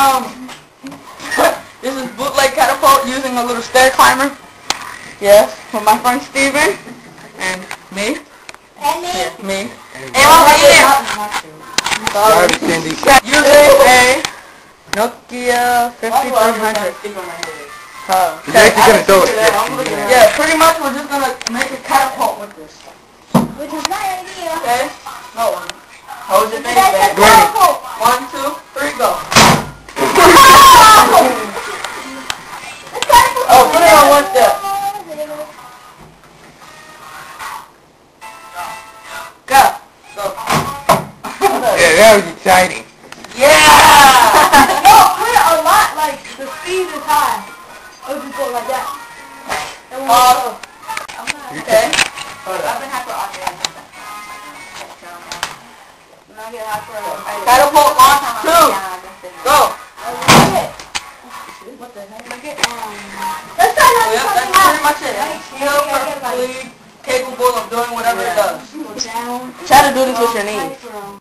Kevin. Okay, um, this is bootleg catapult using a little stair climber. Yes, for my friend Steven. And me. And me. Yeah, me. And And my friend Sorry, Cindy. Using a Nokia 5300. Oh, He's actually gonna throw it. Yeah, pretty much we're just gonna make a catapult with this. Which is my idea. Okay? No. Hold your face That's back. catapult. One, two, that was exciting. Yeah! No, put it a lot, like, the speed is high. I would just go like that. And when Uh, you okay. I've been hyper When I get hyper, Catapult launch two. Go. What the heck? Look at, um... Let's try Oh, yeah, that's pretty much it. It's still perfectly capable of doing whatever it does. Try to do this with your knees. Hyper,